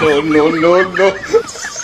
no, no, no, no.